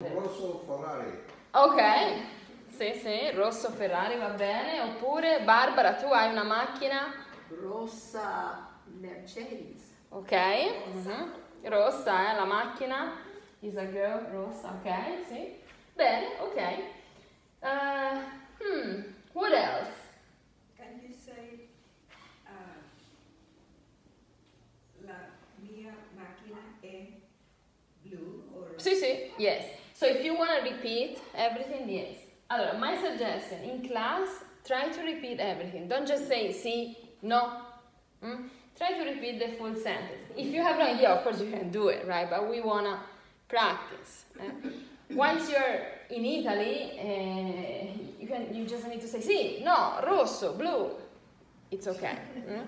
Rosso Ferrari. Ok, sì, sì, rosso Ferrari va bene. Oppure Barbara, tu hai una macchina? Rossa Mercedes. Ok, mhm. rossa è la macchina. Is a girl, rossa, ok, sì. Bene, ok. Uh, hmm, what else? Can you say uh, la mia macchina è blu or Sì, sì, yes. If you want to repeat everything, yes. Allora, my suggestion in class, try to repeat everything. Don't just say sì, no. Mm? Try to repeat the full sentence. If you have no idea, of course you can do it, right? But we want to practice. eh? Once you're in Italy, eh, you, can, you just need to say sì, no, rosso, blu. It's okay. mm?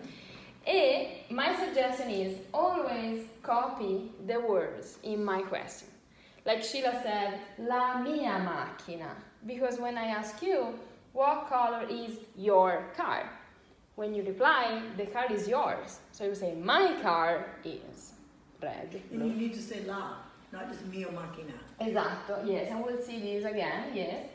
My suggestion is always copy the words in my question. Like Sheila said, la mia macchina. Because when I ask you, what color is your car? When you reply, the car is yours. So you say, my car is red. And you need to say la, not just mio macchina. Esatto, yes, and we'll see this again, yes.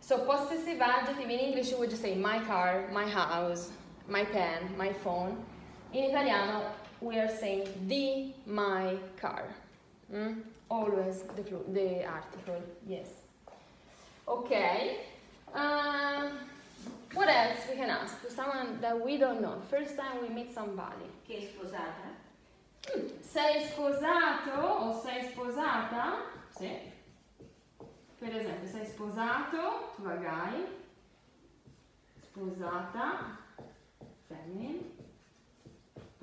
So possessive adjective in English you would just say my car, my house, my pen, my phone. In Italiano we are saying the my car. Mm? Always the, the article, yes. Okay. Um, what else we can ask to someone that we don't know? First time we meet somebody. Che è sposata? Mm, Sei sposato o sei sposata? Sì. Per esempio, sei sposato, tu vai. Sposata, feminine.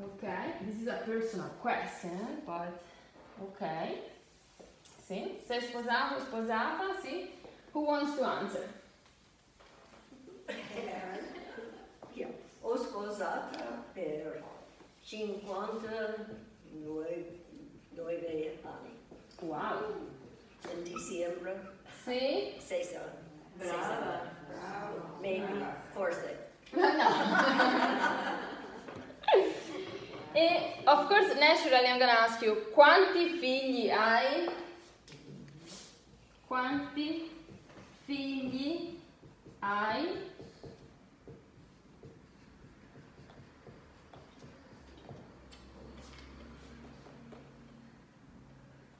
Ok, this is a personal question, but ok. Sì, sei sposato, sposata, sì. Who wants to answer? Io ho sposata per 59 anni. Wow. In dicembre, Sì? Cesar. Brava. Maybe, forse. E of course, naturally, I'm gonna ask you, quanti figli hai? Quanti figli hai?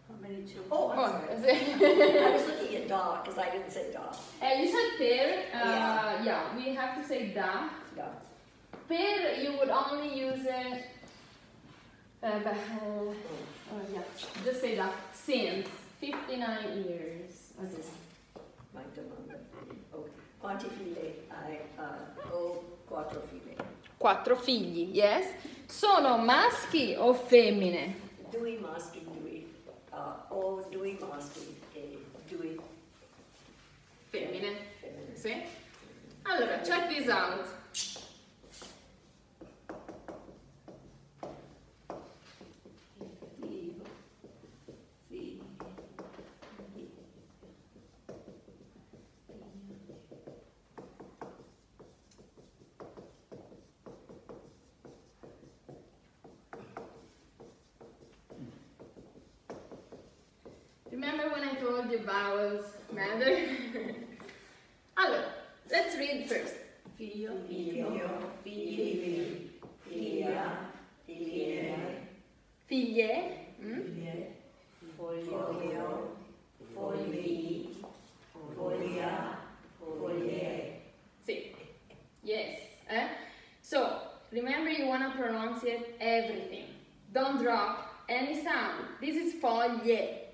How many children? Oh, I'm Oh, sorry. I was looking at dog because I didn't say dog. Uh, you said per, uh, Yeah. yeah, we have to say da. Dog. Per, you would only use it, uh, uh, uh, yeah, just say that. Since 59 years. Okay. My domanda. Okay. Quanti figli hai? Uh, ho quattro figli. Quattro figli, yes? Sono maschi o femmine? Due maschi, due. Uh, ho due maschi e due Femmine. femmine. Sì? Allora, check this out. When I told you vowels matter? allora, let's read first. Figlio. Figlio, figli, figlia, figlie, Figlie. mm? foglio, fogli, foglia, foglie. Sì. Yes. Eh? So, remember you want to pronounce it everything. Don't drop any sound. This is foglie.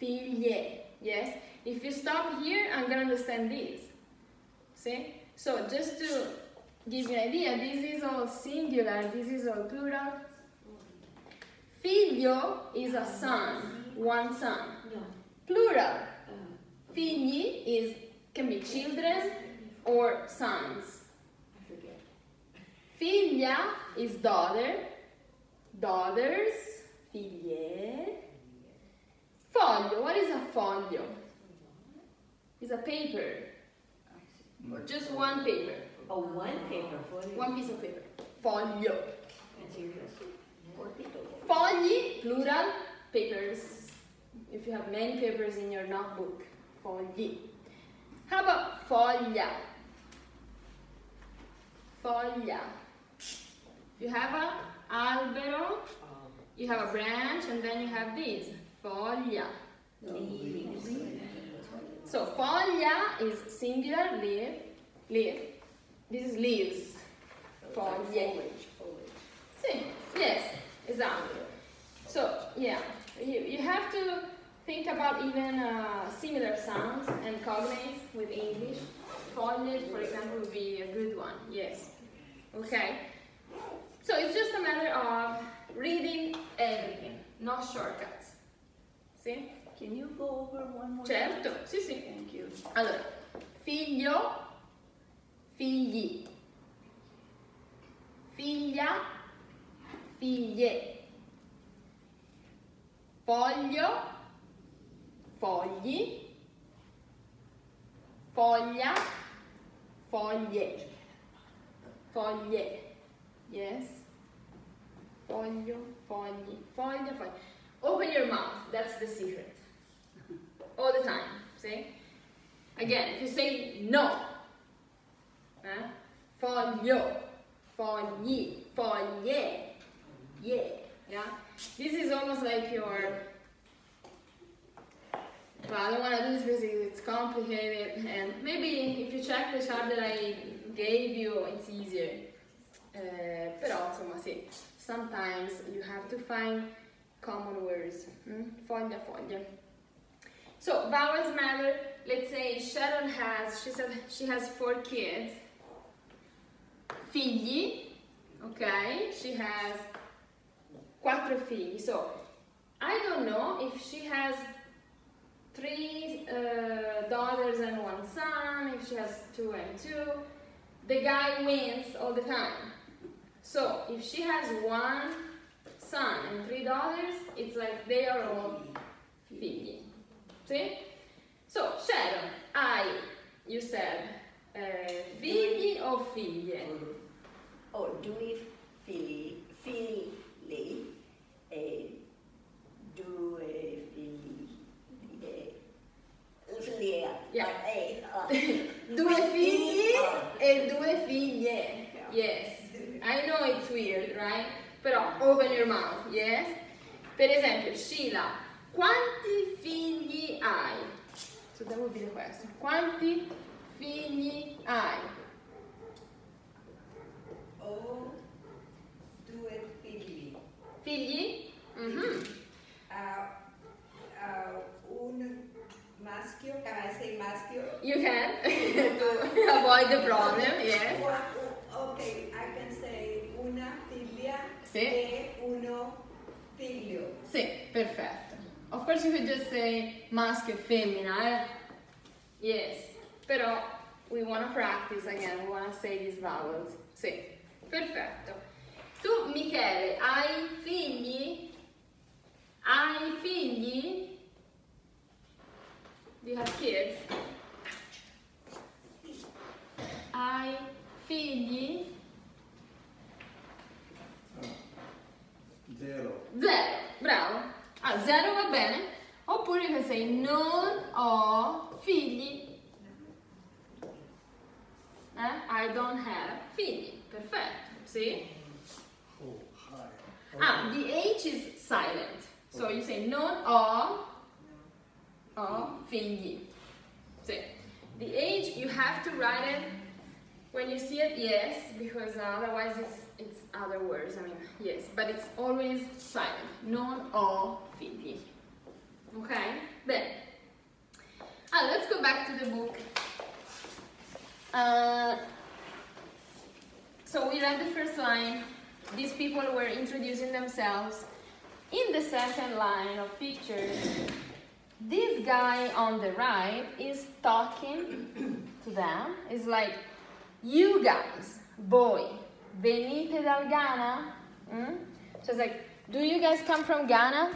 Figlie. Yes? If you stop here, I'm going to understand this. See? So, just to give you an idea, this is all singular, this is all plural. Figlio is a son, one son. Plural. Figli is can be children or sons. Figlia is daughter, daughters, figlie. Foglio, what is a foglio? It's a paper, or just one paper, Oh, one paper, folio. one piece of paper. Foglio. That's your question. Foglio. Fogli, plural, papers. if you have many papers in your notebook. Fogli. How about foglia? Foglia. If you have a albero, um, you have a branch, and then you have this foglia. Leaves. So foglia is singular leaf, leaf. This is leaves. Foglie. Sì, yes, exactly. So yeah, you, you have to think about even uh, similar sounds and cognates with English. Foliage, for example, would be a good one. Yes. Okay. So it's just a matter of reading everything, no shortcuts. See? Can you go over one more? Certo, sì sì. Thank you. Allora, figlio, figli, figlia, figlie, foglio, fogli, foglia, foglie, foglie, yes, foglio, fogli, foglia, foglia. Open your mouth, that's the secret. All the time, see? Again, if you say no, eh? foglio, fogli, foglie, yeah, yeah. This is almost like your. Well, I don't want to do this because it's complicated, and maybe if you check the chart that I gave you, it's easier. Eh, però insomma sì, sometimes you have to find common words. mm? Foglia, foglia. So vowels matter. Let's say Sharon has, she said she has four kids. Figli, okay? She has quattro figli. So I don't know if she has three uh, daughters and one son, if she has two and two. The guy wins all the time. So if she has one son and three daughters, it's like they are all figli. See? So, Sharon, I, you said, eh, figli o figlie? Oh, due figli, figli, e due figli, figlia. Yeah. Eh, uh, Due figli e due figlie. Yes. I know it's weird, right? Però open your mouth, yes? Per esempio, Sheila, quanti figli hai? So that would be the question. Quanti figli hai? O due figli. Figli? Mhm. Ah, ah, un maschio, can I say maschio? You can to avoid the problem, yes. One- okay, I can say una figlia Sì. e uno Sì, perfetto. Of course you could just say maschio e femmina, eh? Yes. Però we want to practice again, we want to say these vowels. Sì, perfetto. Tu, Michele, hai figli? Hai figli? Do you have kids? Hai figli? Say non ho figli. Eh? I don't have figli. Perfetto. See? Oh, hi. Ah, the H is silent. So you say non ho, ho figli. See? The H, you have to write it when you see it, yes, because otherwise it's, it's other words. I mean, yes, but it's always silent. Non ho figli. Okay? Bene. Ah, let's go back to the book. Uh, so we read the first line. These people were introducing themselves. In the second line of pictures, this guy on the right is talking to them. It's like, you guys, boy, venite dal Ghana? Mm? So it's like, do you guys come from Ghana?